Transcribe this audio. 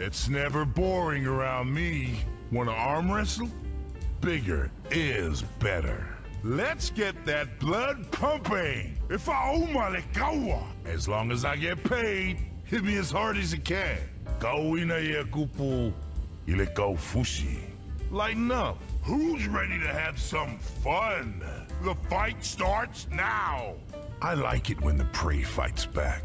It's never boring around me. Wanna arm wrestle? Bigger is better. Let's get that blood pumping. If I owe my lekawa, as long as I get paid, hit me as hard as you can. Gawina ya kupu, ileko fushi. Lighten up. Who's ready to have some fun? The fight starts now. I like it when the prey fights back.